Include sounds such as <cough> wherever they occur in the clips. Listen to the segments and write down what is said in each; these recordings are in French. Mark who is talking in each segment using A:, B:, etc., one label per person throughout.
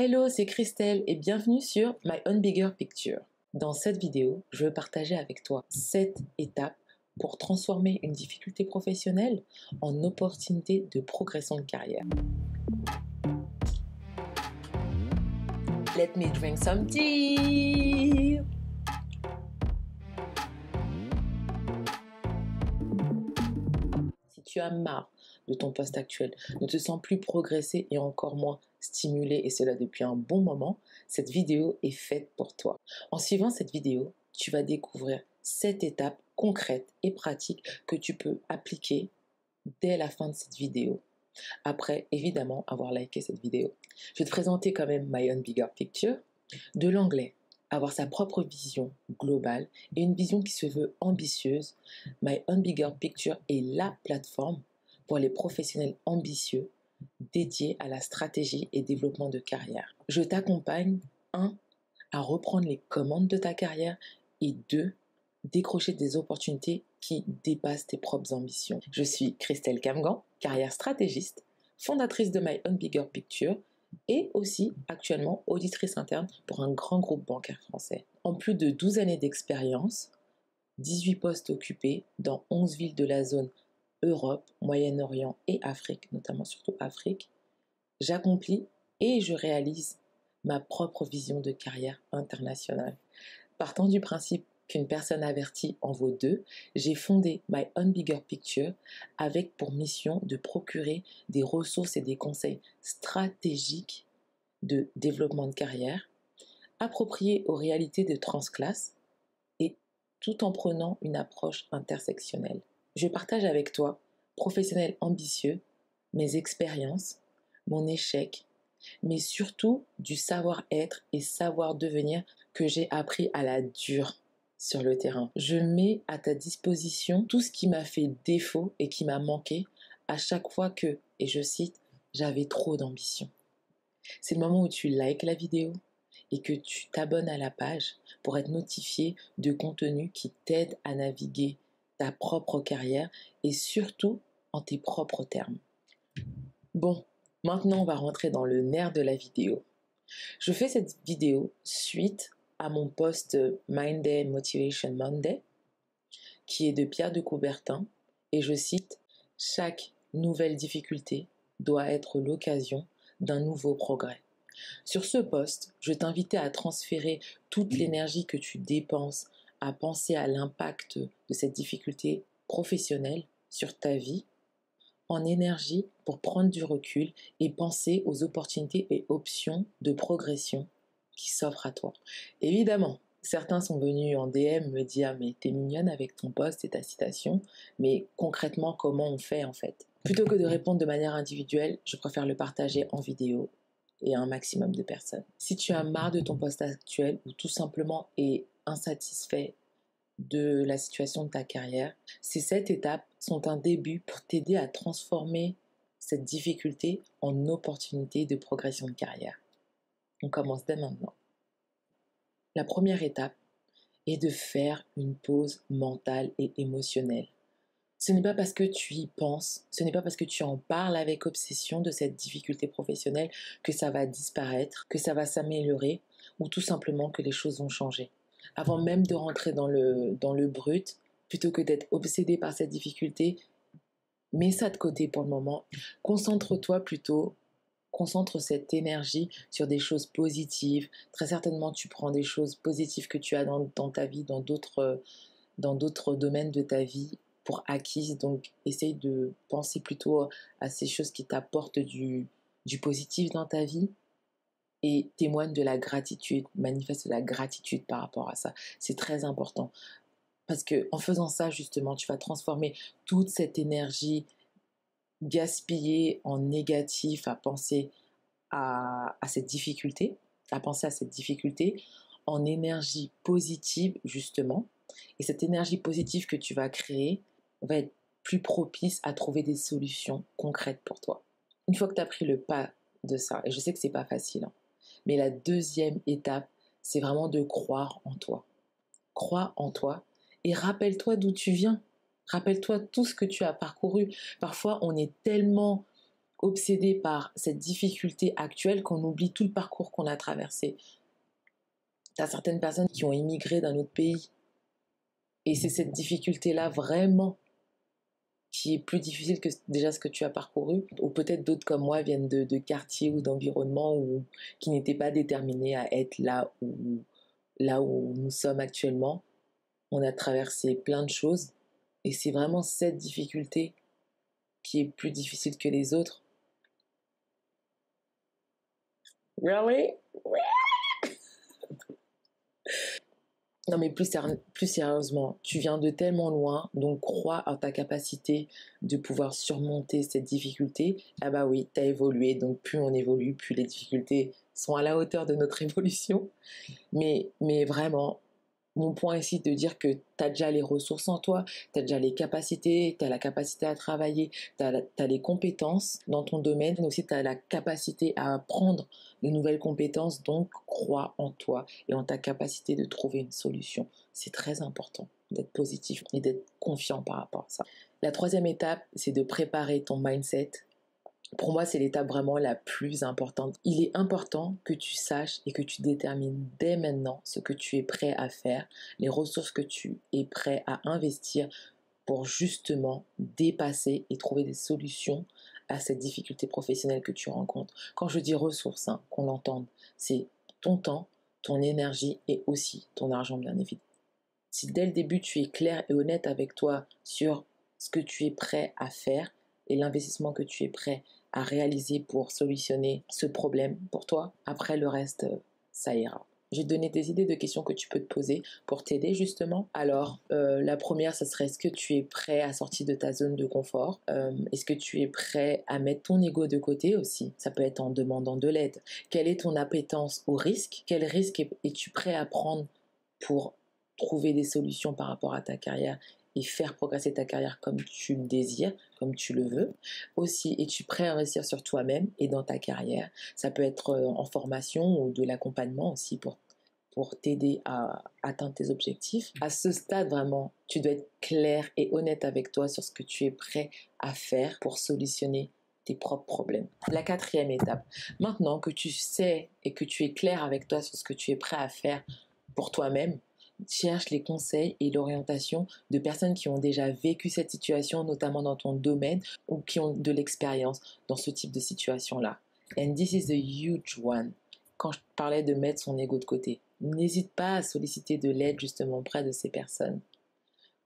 A: Hello, c'est Christelle et bienvenue sur My Own Bigger Picture. Dans cette vidéo, je veux partager avec toi 7 étapes pour transformer une difficulté professionnelle en opportunité de progression de carrière. Let me drink some tea. Si tu as marre de ton poste actuel, ne te sens plus progresser et encore moins stimulé, et cela depuis un bon moment, cette vidéo est faite pour toi. En suivant cette vidéo, tu vas découvrir 7 étapes concrètes et pratiques que tu peux appliquer dès la fin de cette vidéo. Après, évidemment, avoir liké cette vidéo. Je vais te présenter quand même My Own Bigger Picture. De l'anglais, avoir sa propre vision globale et une vision qui se veut ambitieuse. My Own Bigger Picture est la plateforme pour les professionnels ambitieux dédiés à la stratégie et développement de carrière. Je t'accompagne, un, à reprendre les commandes de ta carrière et deux, décrocher des opportunités qui dépassent tes propres ambitions. Je suis Christelle Camgan, carrière stratégiste, fondatrice de My Own Bigger Picture et aussi actuellement auditrice interne pour un grand groupe bancaire français. En plus de 12 années d'expérience, 18 postes occupés dans 11 villes de la zone Europe, Moyen-Orient et Afrique, notamment surtout Afrique, j'accomplis et je réalise ma propre vision de carrière internationale. Partant du principe qu'une personne avertie en vaut deux, j'ai fondé My Own Bigger Picture avec pour mission de procurer des ressources et des conseils stratégiques de développement de carrière, appropriés aux réalités de transclasse et tout en prenant une approche intersectionnelle. Je partage avec toi, professionnel ambitieux, mes expériences, mon échec, mais surtout du savoir-être et savoir devenir que j'ai appris à la dure sur le terrain. Je mets à ta disposition tout ce qui m'a fait défaut et qui m'a manqué à chaque fois que, et je cite, j'avais trop d'ambition. C'est le moment où tu likes la vidéo et que tu t'abonnes à la page pour être notifié de contenu qui t'aide à naviguer ta propre carrière et surtout en tes propres termes. Bon, maintenant on va rentrer dans le nerf de la vidéo. Je fais cette vidéo suite à mon post Day Motivation Monday, qui est de Pierre de Coubertin, et je cite Chaque nouvelle difficulté doit être l'occasion d'un nouveau progrès. Sur ce poste, je t'invitais à transférer toute l'énergie que tu dépenses à penser à l'impact de cette difficulté professionnelle sur ta vie en énergie pour prendre du recul et penser aux opportunités et options de progression qui s'offre à toi. Évidemment, certains sont venus en DM me dire mais t'es mignonne avec ton poste et ta citation, mais concrètement comment on fait en fait? Plutôt que de répondre de manière individuelle, je préfère le partager en vidéo et à un maximum de personnes. Si tu as marre de ton poste actuel ou tout simplement est insatisfait de la situation de ta carrière, ces sept étapes sont un début pour t'aider à transformer cette difficulté en opportunité de progression de carrière. On commence dès maintenant. La première étape est de faire une pause mentale et émotionnelle. Ce n'est pas parce que tu y penses, ce n'est pas parce que tu en parles avec obsession de cette difficulté professionnelle que ça va disparaître, que ça va s'améliorer ou tout simplement que les choses vont changer. Avant même de rentrer dans le, dans le brut, plutôt que d'être obsédé par cette difficulté, mets ça de côté pour le moment. Concentre-toi plutôt concentre cette énergie sur des choses positives. Très certainement, tu prends des choses positives que tu as dans, ta vie, dans d'autres, dans d'autres domaines de ta vie pour acquises. Donc, essaye de penser plutôt à ces choses qui t'apportent du, du positif dans ta vie et témoigne de la gratitude, manifeste de la gratitude par rapport à ça. C'est très important. Parce que en faisant ça, justement, tu vas transformer toute cette énergie gaspiller en négatif à penser à, cette difficulté, à penser à cette difficulté en énergie positive justement. Et cette énergie positive que tu vas créer va être plus propice à trouver des solutions concrètes pour toi. Une fois que tu as pris le pas de ça, et je sais que c'est pas facile, hein, mais la deuxième étape, c'est vraiment de croire en toi. Crois en toi et rappelle-toi d'où tu viens. Rappelle-toi tout ce que tu as parcouru. Parfois, on est tellement obsédé par cette difficulté actuelle qu'on oublie tout le parcours qu'on a traversé. Tu as certaines personnes qui ont immigré d'un autre pays. Et c'est cette difficulté-là vraiment qui est plus difficile que déjà ce que tu as parcouru. Ou peut-être d'autres comme moi viennent de, quartiers ou d'environnements qui n'étaient pas déterminés à être là où, là où nous sommes actuellement. On a traversé plein de choses. Et c'est vraiment cette difficulté qui est plus difficile que les autres. Really? Non mais plus, sérieusement, tu viens de tellement loin, donc crois en ta capacité de pouvoir surmonter cette difficulté. Ah bah oui, tu as évolué, donc plus on évolue, plus les difficultés sont à la hauteur de notre <laughs> évolution. Mais vraiment, mon point ici de dire que tu as déjà les ressources en toi, tu as déjà les capacités, tu as la capacité à travailler, tu as, les compétences dans ton domaine, mais aussi tu as la capacité à apprendre de nouvelles compétences, donc crois en toi et en ta capacité de trouver une solution. C'est très important d'être positif et d'être confiant par rapport à ça. La troisième étape, c'est de préparer ton mindset pour moi, c'est l'étape vraiment la plus importante. Il est important que tu saches et que tu détermines dès maintenant ce que tu es prêt à faire, les ressources que tu es prêt à investir pour justement dépasser et trouver des solutions à cette difficulté professionnelle que tu rencontres. Quand je dis ressources, hein, qu'on l'entende, c'est ton temps, ton énergie et aussi ton argent, bien évidemment. Si dès le début tu es clair et honnête avec toi sur ce que tu es prêt à faire et l'investissement que tu es prêt à réaliser pour solutionner ce problème pour toi. Après le reste, ça ira. J'ai donné des idées de questions que tu peux te poser pour t'aider justement. Alors, euh, la première, ce serait est-ce que tu es prêt à sortir de ta zone de confort? Euh, Est-ce que tu es prêt à mettre ton ego de côté aussi? Ça peut être en demandant de l'aide. Quelle est ton appétence au risque? Quel risque es-tu prêt à prendre pour trouver des solutions par rapport à ta carrière et faire progresser ta carrière comme tu le désires, comme tu le veux. Aussi, es-tu prêt à investir sur toi-même et dans ta carrière Ça peut être euh, en formation ou de l'accompagnement aussi pour pour t'aider à atteindre tes objectifs. À ce stade, vraiment, tu dois être clair et honnête avec toi sur ce que tu es prêt à faire pour solutionner tes propres problèmes. La quatrième étape, maintenant que tu sais et que tu es clair avec toi sur ce que tu es prêt à faire pour toi-même, cherche les conseils et l'orientation de personnes qui ont déjà vécu cette situation, notamment dans ton domaine, ou qui ont de l'expérience dans ce type de situation-là. And this is a huge one. Quand je parlais de mettre son ego de côté, n'hésite pas à solliciter de l'aide justement près de ces personnes.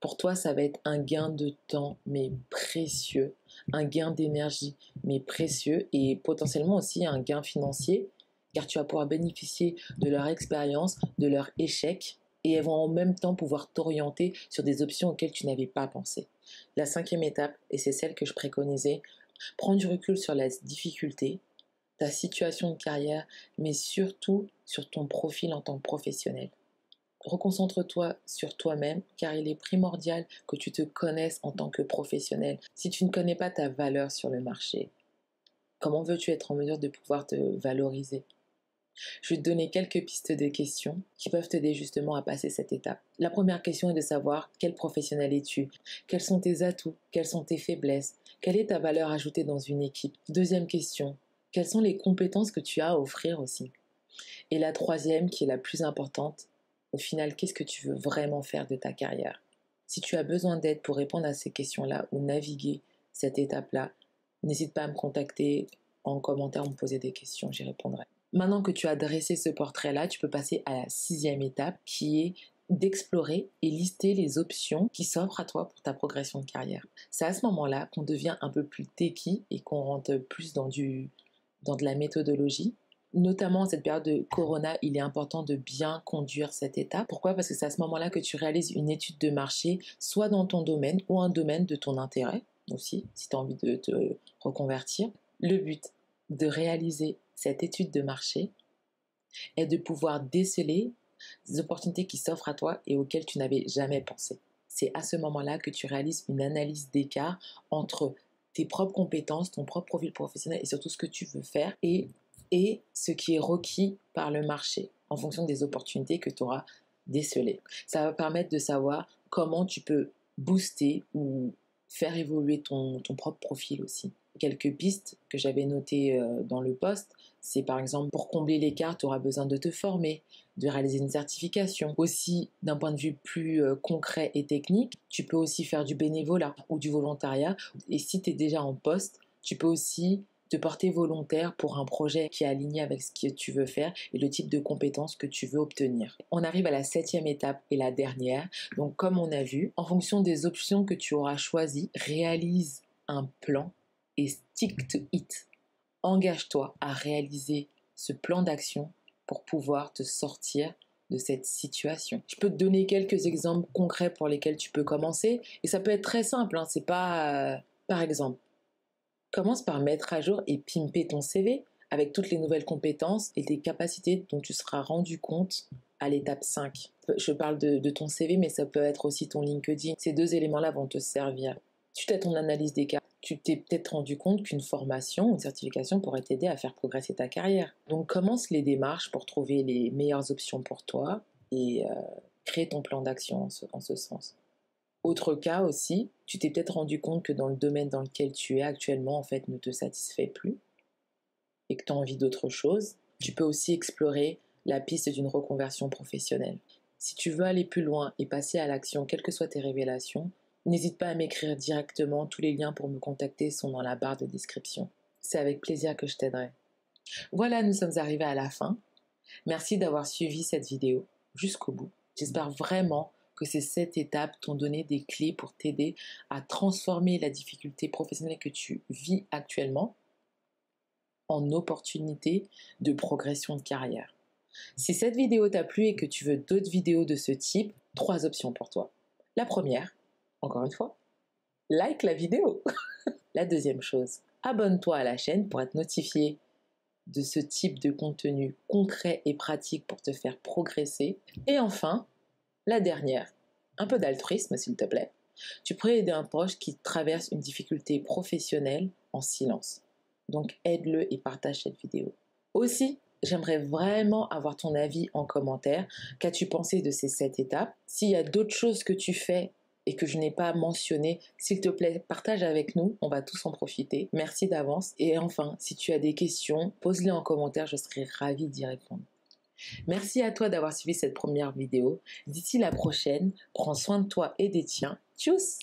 A: Pour toi, ça va être un gain de temps, mais précieux, un gain d'énergie, mais précieux, et potentiellement aussi un gain financier, car tu vas pouvoir bénéficier de leur expérience, de leur échec, et elles vont en même temps pouvoir t'orienter sur des options auxquelles tu n'avais pas pensé. La cinquième étape, et c'est celle que je préconisais, prends du recul sur la difficulté, ta situation de carrière, mais surtout sur ton profil en tant que professionnel. Reconcentre-toi sur toi-même car il est primordial que tu te connaisses en tant que professionnel. Si tu ne connais pas ta valeur sur le marché, comment veux-tu être en mesure de pouvoir te valoriser? Je vais te donner quelques pistes de questions qui peuvent t'aider justement à passer cette étape. La première question est de savoir quel professionnel es-tu? Quels sont tes atouts? Quelles sont tes faiblesses? Quelle est ta valeur ajoutée dans une équipe? Deuxième question, quelles sont les compétences que tu as à offrir aussi? Et la troisième, qui est la plus importante, au final, qu'est-ce que tu veux vraiment faire de ta carrière? Si tu as besoin d'aide pour répondre à ces questions-là ou naviguer cette étape-là, n'hésite pas à me contacter en commentaire, me poser des questions, j'y répondrai. Maintenant que tu as dressé ce portrait-là, tu peux passer à la sixième étape qui est d'explorer et lister les options qui s'offrent à toi pour ta progression de carrière. C'est à ce moment-là qu'on devient un peu plus techy et qu'on rentre plus dans, du, dans de la méthodologie. Notamment en cette période de corona, il est important de bien conduire cette étape. Pourquoi? Parce que c'est à ce moment-là que tu réalises une étude de marché, soit dans ton domaine ou un domaine de ton intérêt aussi, si tu as envie de te reconvertir. Le but de réaliser cette étude de marché est de pouvoir déceler des opportunités qui s'offrent à toi et auxquelles tu n'avais jamais pensé. C'est à ce moment-là que tu réalises une analyse d'écart entre tes propres compétences, ton propre profil professionnel et surtout ce que tu veux faire et, et ce qui est requis par le marché en fonction des opportunités que tu auras décelées. Ça va permettre de savoir comment tu peux booster ou faire évoluer ton, ton propre profil aussi. Quelques pistes que j'avais notées euh, dans le poste, c'est par exemple pour combler l'écart, tu auras besoin de te former, de réaliser une certification. Aussi, d'un point de vue plus euh, concret et technique, tu peux aussi faire du bénévolat ou du volontariat. Et si tu es déjà en poste, tu peux aussi te porter volontaire pour un projet qui est aligné avec ce que tu veux faire et le type de compétences que tu veux obtenir. On arrive à la septième étape et la dernière. Donc comme on a vu, en fonction des options que tu auras choisies, réalise un plan et stick to it. Engage-toi à réaliser ce plan d'action pour pouvoir te sortir de cette situation. Je peux te donner quelques exemples concrets pour lesquels tu peux commencer et ça peut être très simple. Hein. C'est pas, euh, par exemple, commence par mettre à jour et pimper ton CV avec toutes les nouvelles compétences et les capacités dont tu seras rendu compte à l'étape 5. Je parle de, de, ton CV, mais ça peut être aussi ton LinkedIn. Ces deux éléments-là vont te servir. Suite à ton analyse des cas, tu t'es peut-être rendu compte qu'une formation, une certification pourrait t'aider à faire progresser ta carrière. Donc commence les démarches pour trouver les meilleures options pour toi et euh, crée ton plan d'action en ce, en ce sens. Autre cas aussi, tu t'es peut-être rendu compte que dans le domaine dans lequel tu es actuellement, en fait, ne te satisfait plus et que tu as envie d'autre chose. Tu peux aussi explorer la piste d'une reconversion professionnelle. Si tu veux aller plus loin et passer à l'action, quelles que soient tes révélations, N'hésite pas à m'écrire directement, tous les liens pour me contacter sont dans la barre de description. C'est avec plaisir que je t'aiderai. Voilà, nous sommes arrivés à la fin. Merci d'avoir suivi cette vidéo jusqu'au bout. J'espère vraiment que ces sept étapes t'ont donné des clés pour t'aider à transformer la difficulté professionnelle que tu vis actuellement en opportunité de progression de carrière. Si cette vidéo t'a plu et que tu veux d'autres vidéos de ce type, trois options pour toi. La première, encore une fois, like la vidéo. <laughs> la deuxième chose, abonne-toi à la chaîne pour être notifié de ce type de contenu concret et pratique pour te faire progresser. Et enfin, la dernière, un peu d'altruisme s'il te plaît. Tu pourrais aider un proche qui traverse une difficulté professionnelle en silence. Donc aide-le et partage cette vidéo. Aussi, j'aimerais vraiment avoir ton avis en commentaire. Qu'as-tu pensé de ces sept étapes? S'il y a d'autres choses que tu fais et que je n'ai pas mentionné, s'il te plaît, partage avec nous, on va tous en profiter. Merci d'avance. Et enfin, si tu as des questions, pose-les en commentaire, je serai ravie d'y répondre. Merci à toi d'avoir suivi cette première vidéo. D'ici la prochaine, prends soin de toi et des tiens. Tchuss